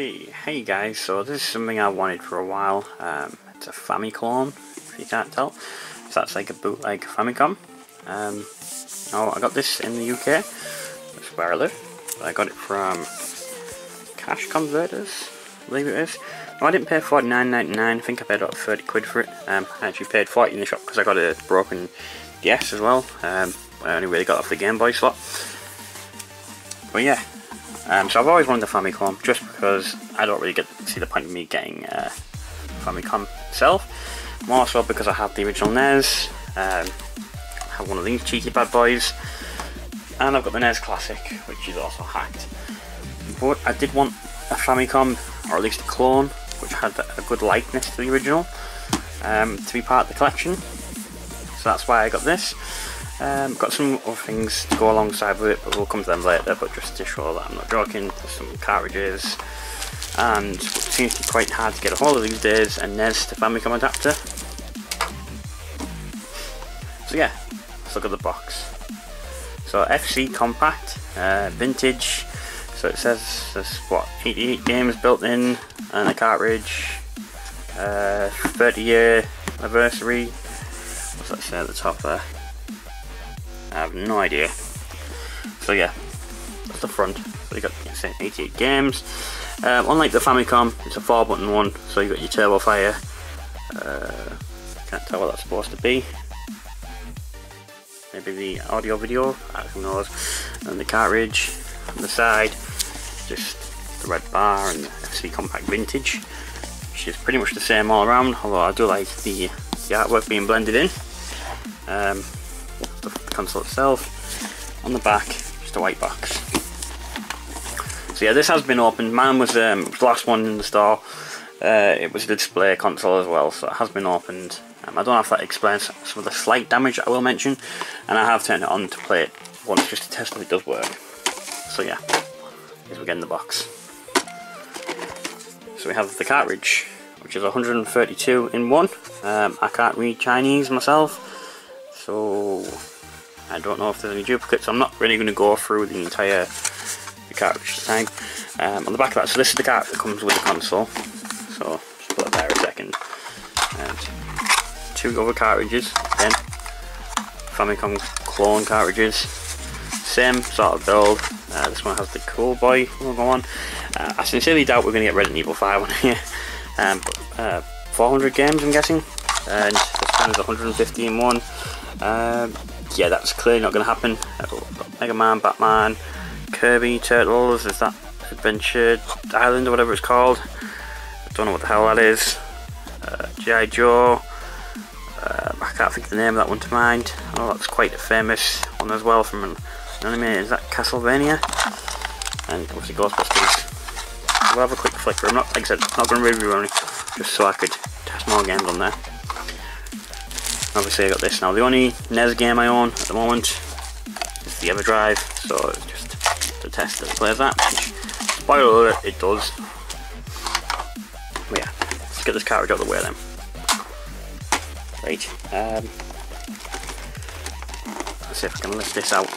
Okay, hey guys, so this is something I wanted for a while. Um, it's a Famicom, if you can't tell. So that's like a bootleg Famicom. Um, oh, I got this in the UK, is where I live. I got it from Cash Converters, I believe it is. No, I didn't pay $49.99, I think I paid about 30 quid for it. Um, I actually paid 40 in the shop because I got a broken DS as well. Um, I only really got off the Game Boy slot. But yeah, um, so I've always wanted a Famicom just because I don't really get see the point of me getting a uh, Famicom itself. More so because I have the original NES, um, I have one of these cheeky bad boys, and I've got the NES Classic, which is also hacked. But I did want a Famicom, or at least a clone, which had a good likeness to the original, um, to be part of the collection. So that's why I got this. Um, got some other things to go alongside with it, but we'll come to them later. But just to show that I'm not joking, there's some cartridges, and what seems to be quite hard to get a hold of these days, a NES to Famicom adapter. So yeah, let's look at the box. So FC Compact, uh, vintage. So it says there's what 88 games built in, and a cartridge. Uh, 30 year anniversary. What's that say at the top there? I have no idea. So yeah, that's the front. So you got 88 games. Um, unlike the Famicom, it's a four button one, so you got your Turbo Fire. Uh, can't tell what that's supposed to be. Maybe the audio video, who knows. And the cartridge on the side, just the red bar and the FC Compact Vintage, which is pretty much the same all around, although I do like the, the artwork being blended in. Um, the console itself. On the back, just a white box. So yeah, this has been opened. Mine was um, the last one in the store. Uh, it was a display console as well, so it has been opened. Um, I don't if that explains some of the slight damage I will mention, and I have turned it on to play it once just to test if it does work. So yeah, here's we get in the box. So we have the cartridge, which is 132 in one. Um, I can't read Chinese myself, so I don't know if there's any duplicates. I'm not really going to go through the entire the cartridge time. Um, on the back of that, so this is the cart that comes with the console. So just put it there a second. And two other cartridges again. Famicom clone cartridges. Same sort of build. Uh, this one has the Cool Boy logo on. Uh, I sincerely doubt we're going to get Resident Evil 5 on here. Um, but, uh, 400 games I'm guessing. And is 115 one. Um, yeah, that's clearly not going to happen. Mega Man, Batman, Kirby, Turtles, is that Adventure Island or whatever it's called? I don't know what the hell that is. Uh, G.I. Joe, uh, I can't think of the name of that one to mind. Oh, that's quite a famous one as well from an anime. Is that Castlevania? And obviously Ghostbusters. We'll have a quick flicker. I'm not, like I said, not going to review only, just so I could test more games on there obviously I got this now. The only NES game I own at the moment is the Everdrive, so just to test that it plays that, spoiler alert, it does. But yeah, let's get this cartridge out of the way then. Right, um, let's see if I can lift this out.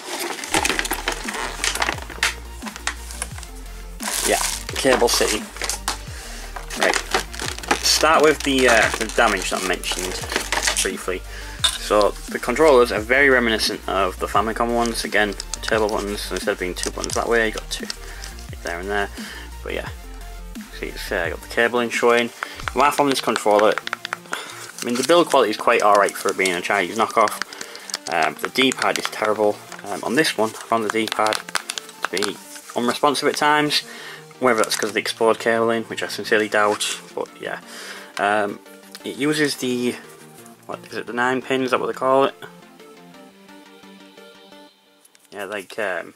Yeah, Cable City. Right, start with the, uh, the damage that I mentioned briefly. So the controllers are very reminiscent of the Famicom ones. Again, turbo buttons instead of being two buttons that way, you got two there and there. But yeah, see, it's, uh, I got the cabling showing. Laugh on this controller. I mean, the build quality is quite alright for it being a Chinese knockoff. Um, the D-pad is terrible. Um, on this one, I found the D-pad to be unresponsive at times. Whether that's because of the explode cabling, which I sincerely doubt, but yeah. Um, it uses the what is it, the nine pins, is that what they call it? Yeah, like, um,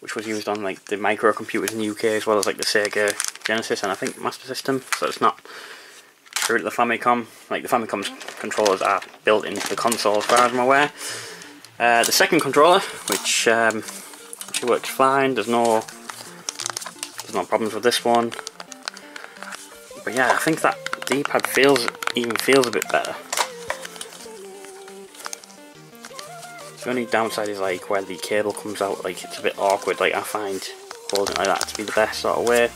which was used on like the microcomputers in the UK as well as like the Sega Genesis and I think Master System, so it's not true to the Famicom, like the Famicom's controllers are built into the console as far as I'm aware. Uh, the second controller, which um, works fine, there's no, there's no problems with this one. But yeah, I think that D-pad feels, even feels a bit better. The only downside is like where the cable comes out, like it's a bit awkward. Like I find holding like that to be the best sort of way.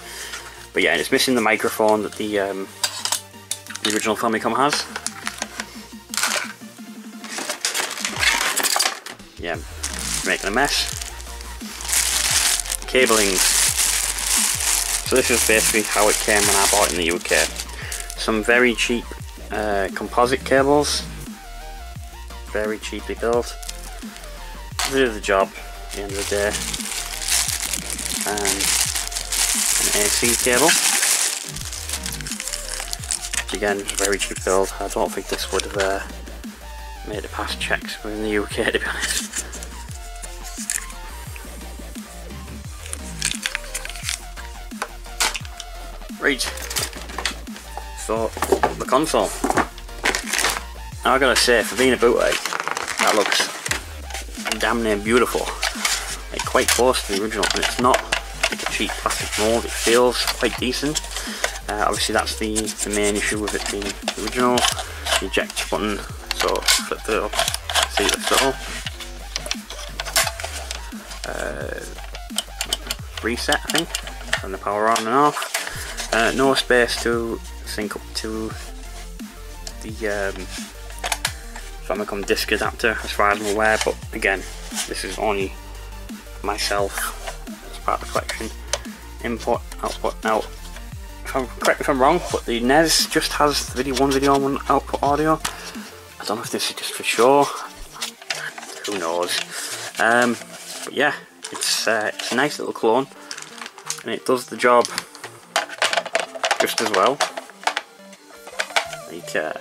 But yeah, and it's missing the microphone that the, um, the original Famicom has. Yeah, making a mess. Cabling. So this is basically how it came when I bought it in the UK. Some very cheap uh, composite cables. Very cheaply built. Did the job at the end of the day. And an AC cable. Which again, very cheap build. I don't think this would have uh, made it past checks in the UK to be honest. Right. So, the console. Now I gotta say, for being a bootleg, that looks damn near beautiful. Like quite close to the original, and it's not a cheap plastic mold, it feels quite decent. Uh, obviously that's the, the main issue with it being the original. The eject button, so flip it up, see this little. Uh, reset I think, turn the power on and off. Uh, no space to sync up to the um, Famicom disc adapter as far as I'm aware, but again, this is only myself as part of the collection. Input, output, out. If I'm, correct if I'm wrong, but the NES just has video, one video one output audio. I don't know if this is just for sure Who knows? Um, but yeah, it's, uh, it's a nice little clone, and it does the job just as well. Like, uh,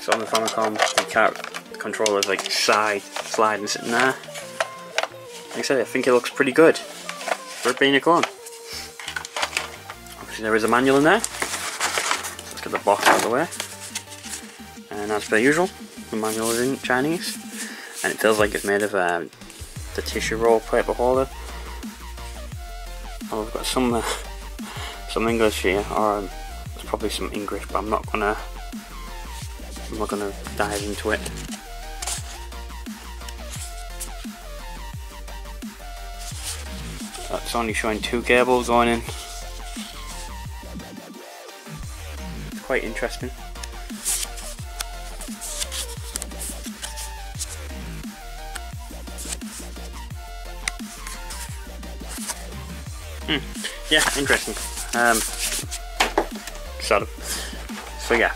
so on the Famicom, the, the controller's like side sliding sitting there. Like I said, I think it looks pretty good for it being a clone. Obviously there is a manual in there. Let's get the box out of the way. And as per usual, the manual is in Chinese. And it feels like it's made of uh, the tissue roll paper holder. Oh, we've got some uh, some English here, or um, there's probably some English, but I'm not gonna Not gonna dive into it. That's only showing two cables going in. It's quite interesting. Hmm. Yeah, interesting. Um, sort of. So yeah,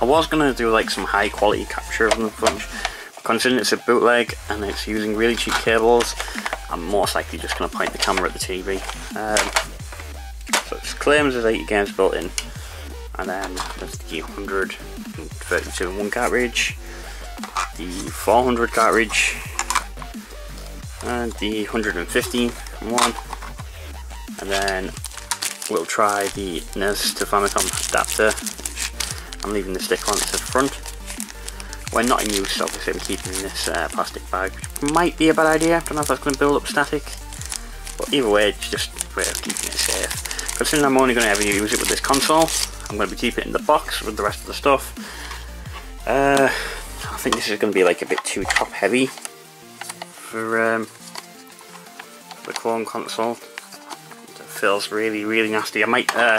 I was gonna do like some high quality capture of the footage. Considering it's a bootleg and it's using really cheap cables, I'm most likely just gonna point the camera at the TV. Um, so it claims there's 80 games built in, and then there's the 132 in one cartridge, the 400 cartridge, and the 115 one, and then we'll try the NES to Famicom adapter. I'm leaving the stick on to the front. When not in use, obviously I'm keeping this uh, plastic bag, which might be a bad idea. I don't know if that's going to build up static. But either way, it's just a way of keeping it safe. Considering I'm only going to ever use it with this console, I'm going to be keeping it in the box with the rest of the stuff. Uh, I think this is going to be like a bit too top heavy for um, the clone console It feels really, really nasty. I might uh,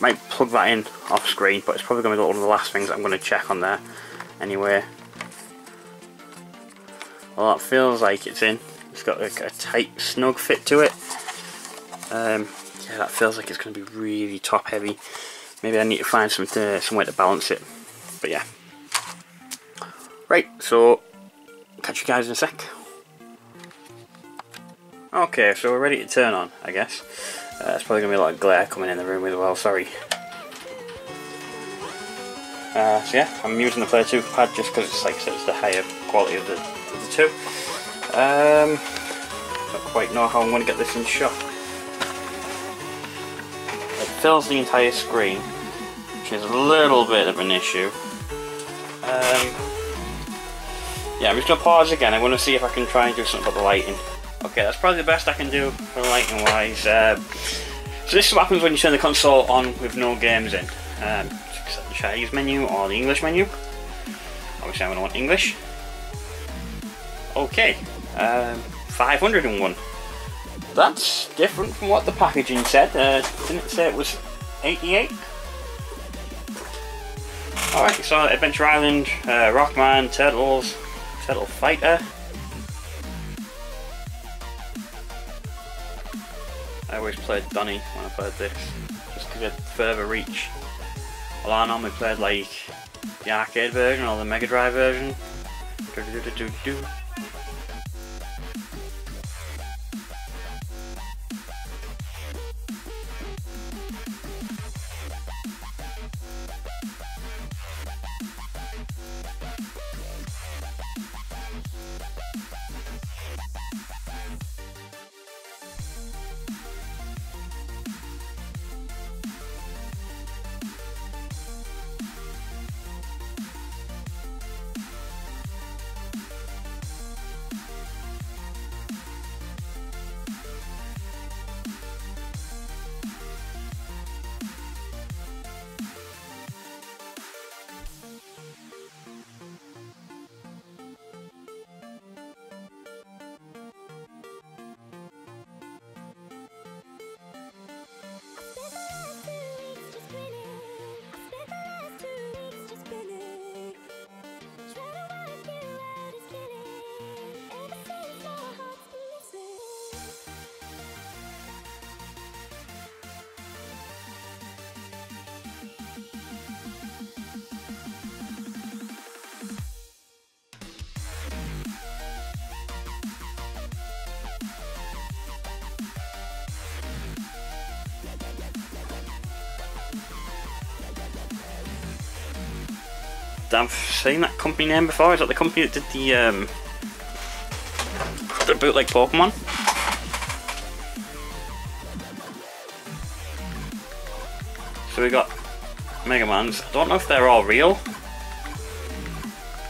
might plug that in off screen, but it's probably going to be one of the last things I'm going to check on there anyway. Well, that feels like it's in. It's got like a tight, snug fit to it. Um, yeah, that feels like it's going to be really top heavy. Maybe I need to find some to, some way to balance it. But yeah. Right, so catch you guys in a sec. Okay, so we're ready to turn on, I guess. Uh, it's probably going to be a lot of glare coming in the room as well, sorry. Uh, so yeah, I'm using the Play 2 pad just because it's like said, it's the higher quality of the, of the two. Um, don't quite know how I'm going to get this in shot. It fills the entire screen, which is a little bit of an issue. Um, yeah, I'm just going to pause again. I want to see if I can try and do something about the lighting. Okay, that's probably the best I can do for lighting wise. Um, so this is what happens when you turn the console on with no games in. Um, set the Chinese menu or the English menu. Obviously I'm going to want English. Okay, um, 501. that's different from what the packaging said. Uh, didn't it say it was 88? Alright, so Adventure Island, uh, Rockman, Turtles, Turtle Fighter. I always played Donny when I played this, just to get further reach. Well, I normally played like the arcade version or the Mega Drive version. Do -do -do I've seen that company name before. Is that the company that did the um, the bootleg Pokemon? So we got Mega Man's. I don't know if they're all real.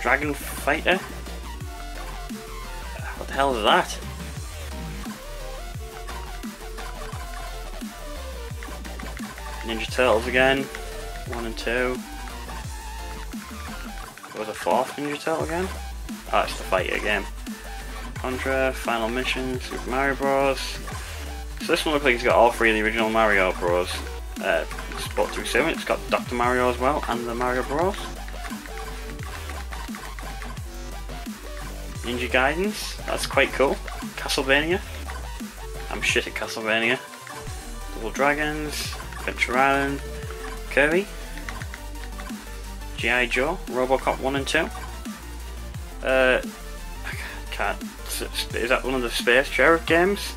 Dragon Fighter. What the hell is that? Ninja Turtles again. One and two was a fourth Ninja Turtle again? Oh, it's the fighter game. Contra, Final Mission, Super Mario Bros. So this one looks like it's got all three of the original Mario Bros. Uh, Sport 27, it's got Dr. Mario as well, and the Mario Bros. Ninja Gaidens, that's quite cool. Castlevania, I'm shit at Castlevania. Double Dragons, Adventure Island, Kirby, G.I. Joe, Robocop 1 and 2. Uh, I can't. Is that one of the Space Sheriff games?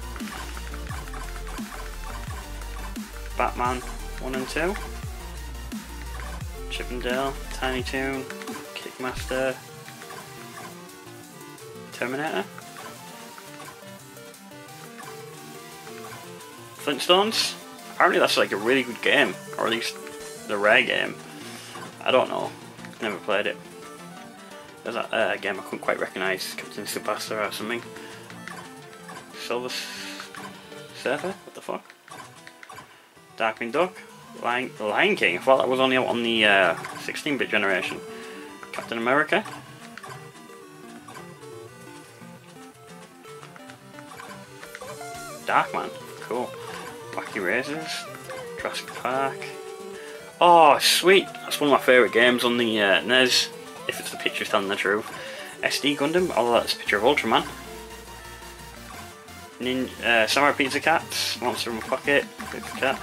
Batman 1 and 2. Chip 'n Dale, Tiny Toon, Kickmaster, Terminator. Flintstones? Apparently that's like a really good game, or at least the rare game. I don't know. Never played it. There's that uh, game I couldn't quite recognise. Captain Tsubasa or something. Silver Surfer? What the fuck? Darkwing Duck? Lion, Lion King? I thought that was only on the 16-bit uh, generation. Captain America? Darkman. Cool. Wacky Races. Jurassic Park. Oh, sweet! That's one of my favourite games on the uh, NES, if it's the picture telling the truth. SD Gundam, although that's a picture of Ultraman. Ninja, uh, Samurai Pizza Cats, Monster in my Pocket, Pizza Cat.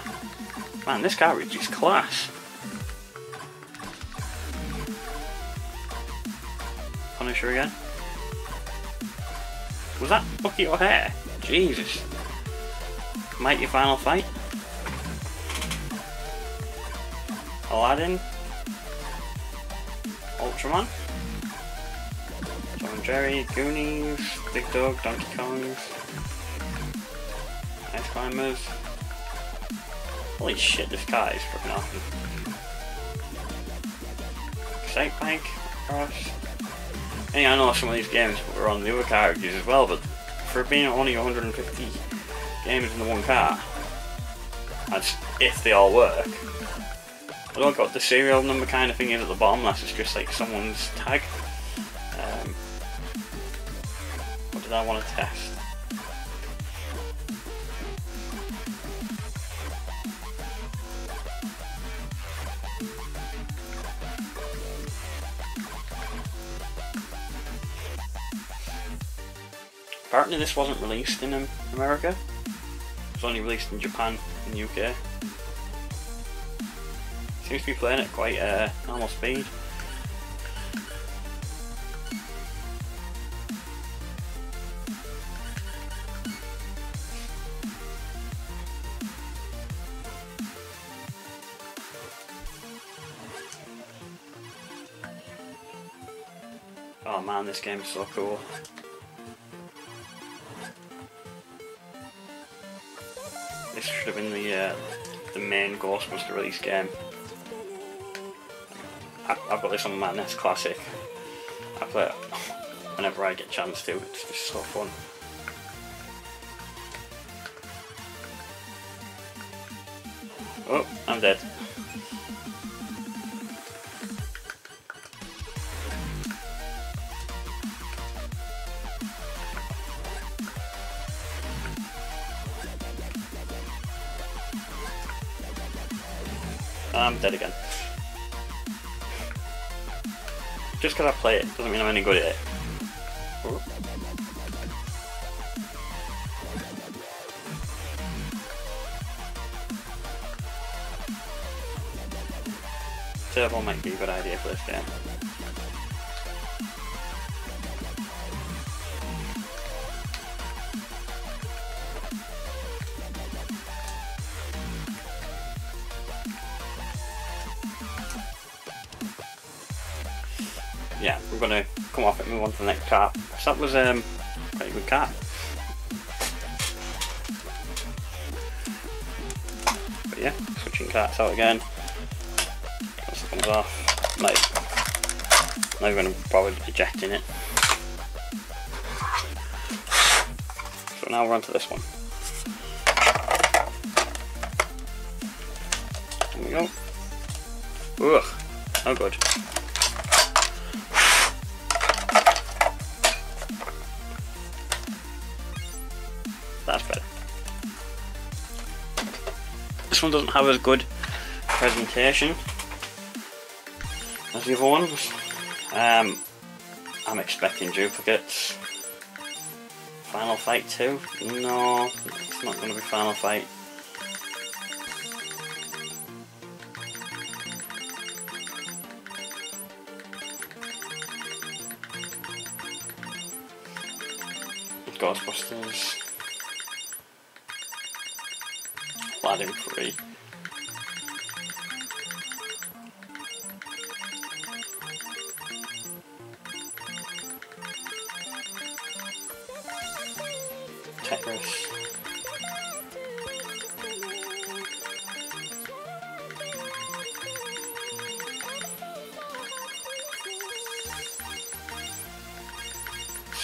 Man, this cartridge is class. Punisher again. Was that Bucky O'Hare? Jesus. Mighty Final Fight? Aladdin, Ultraman, Tom and Jerry, Goonies, Big Dog, Donkey Kong, Ice Climbers. Holy shit, this car is freaking awesome. Excitebike, Cross. And I know some of these games were on the other carriages as well, but for being only 150 games in the one car, that's if they all work, I don't got the serial number kind of thing in at the bottom, that's just like someone's tag. Um, what did I want to test? Apparently this wasn't released in America. It was only released in Japan and UK. Seems to be playing at quite uh, normal speed. Oh man, this game is so cool. This should have been the uh, the main Ghostbuster release game. I, I've got this on my NES Classic. I play it whenever I get a chance to. It's just so fun. Oh, I'm dead. I'm dead again. Because I play it doesn't mean I'm any good at it. Turbo might be a good idea for this game. Move on to the next cart. So that was um pretty good cart. But yeah, switching carts out again. Once it comes off, might now we're gonna probably eject in it. So now we're onto this one. There we go. Ugh, no good. This one doesn't have as good presentation as the other ones. Um, I'm expecting duplicates. Final Fight 2? No, it's not going to be Final Fight. Ghostbusters. Aladdin 3. Tetris.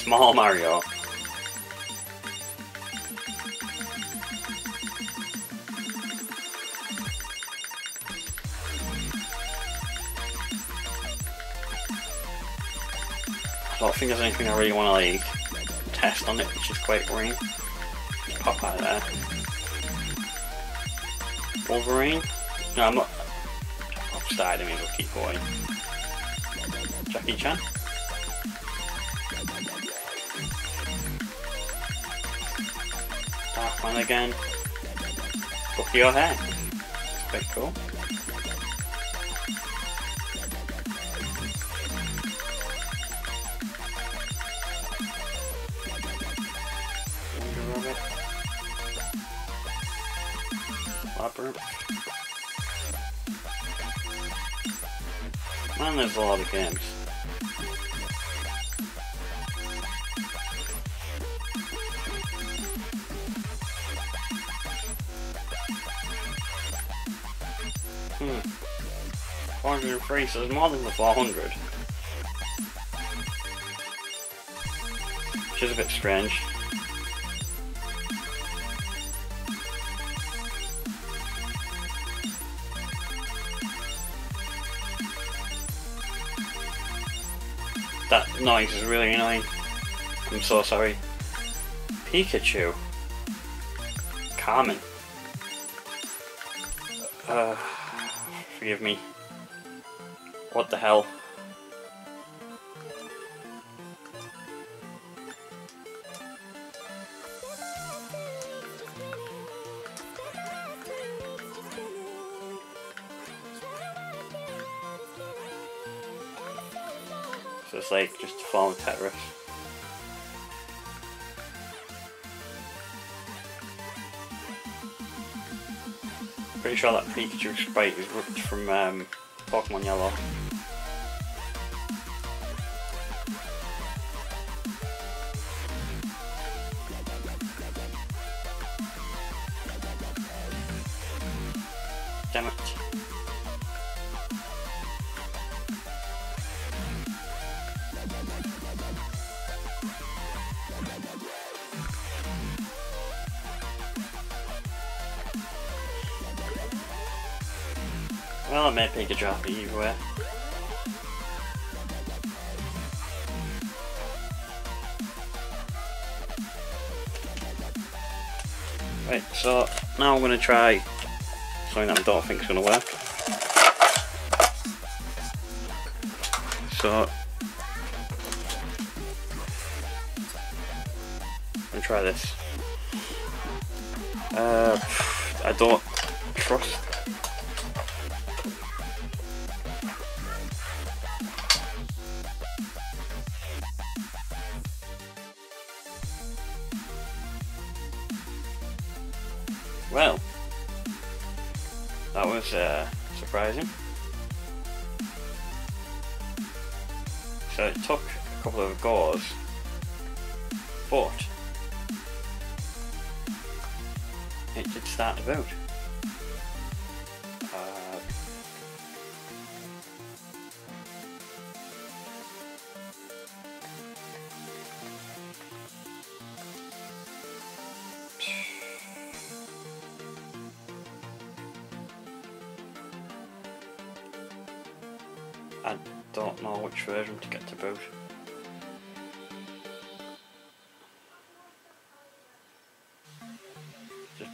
Small Mario. Think there's anything I really want to like test on it, which is quite boring. Just pop out of there. Wolverine? No, I'm not. Start him, we'll keep going. Jackie Chan? Darkman again. Bucky O'Hare. Quite cool. Man, there's a lot games. Hmm. 403, so there's more than the 400. Which is a bit strange. Noise is really annoying. I'm so sorry. Pikachu. Carmen. Uh, forgive me. What the hell? So it's like just of Tetris. Pretty sure that Pikachu sprite is ripped from um, Pokemon Yellow. Well, I may pick a drop either way. Right, so now I'm going to try something that I don't think is going to work. So, to try this. Uh, I don't trust Well, that was uh, surprising. So it took a couple of goes, but it did start to boot.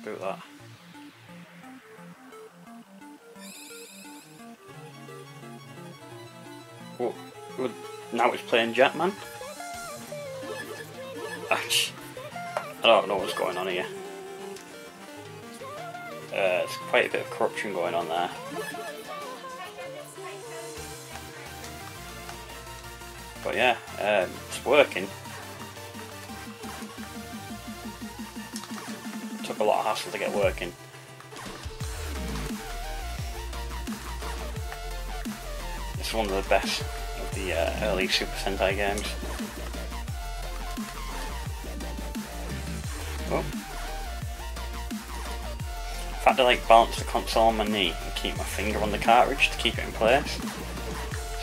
Boot that. Oh, well, now it's playing Jetman. I don't know what's going on here. Uh, there's quite a bit of corruption going on there. But yeah, um, it's working. A lot of hassle to get working. It's one of the best of the uh, early Super Sentai games. Oh. Fact, I like balance the console on my knee and keep my finger on the cartridge to keep it in place.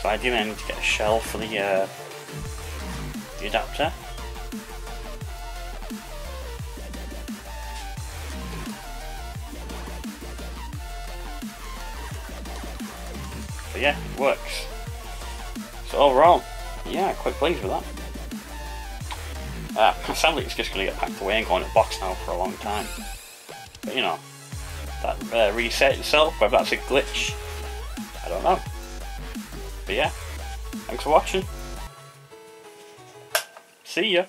So I do need to get a shell for the, uh, the adapter. Yeah, it works. So overall, yeah, quite pleased with that. Uh, sadly it's just going to get packed away and go in a box now for a long time. But you know, that uh, reset itself, whether that's a glitch, I don't know. But yeah, thanks for watching. See ya.